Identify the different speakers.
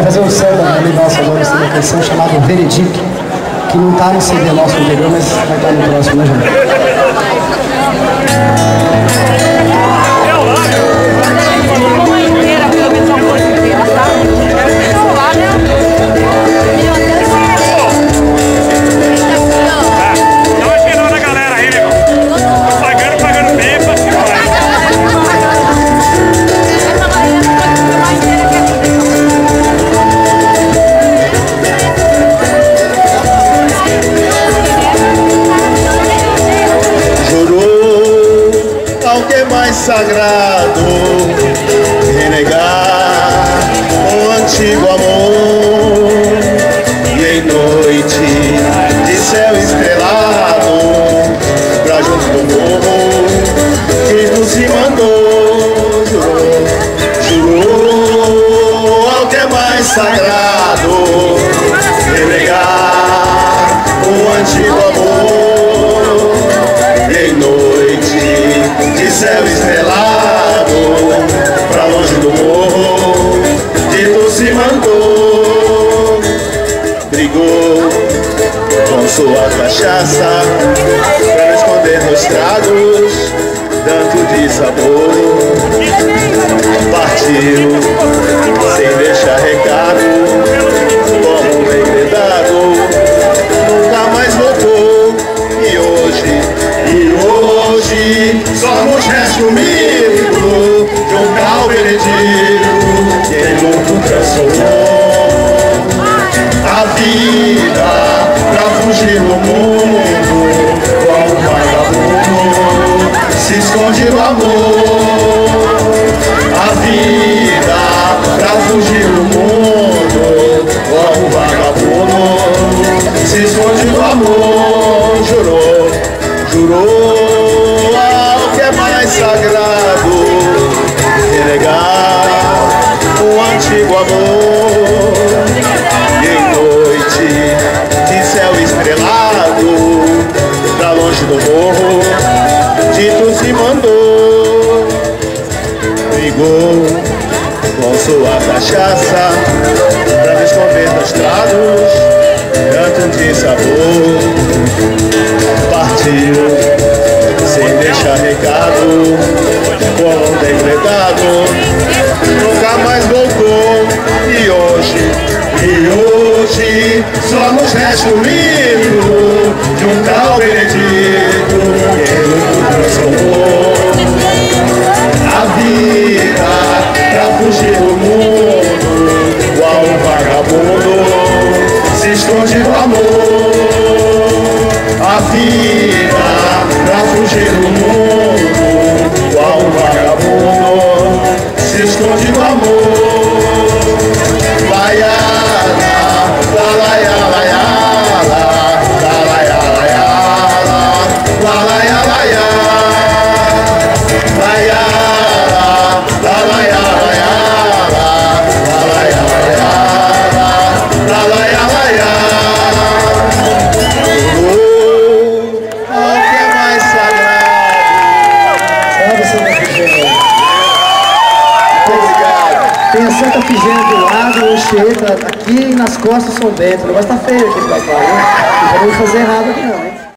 Speaker 1: vai fazer um samba da nosso agora, uma canção chamada Veredicto, que não está no CD nosso anterior, mas vai estar no próximo, né,
Speaker 2: João? Sagrado renegar o antigo amor. E em noite de céu estrelado pra junto do morro que se mandou. Jurou jurou ao que é mais sagrado cachaça, pra esconder nos tragos, tanto de sabor, partiu antigo amor. Em noite de céu estrelado pra longe do morro Tito se mandou. Brigou com sua cachaça pra me esconder nos tragos canto de sabor. Partiu sem deixar recado como somos resto livre de um tal veredito. Que luto transformou
Speaker 1: a Santa Figênia do lado, o Anchieta aqui e nas costas São Bento. O negócio tá feio aqui pra cá, né? Não podemos fazer errado aqui não, hein?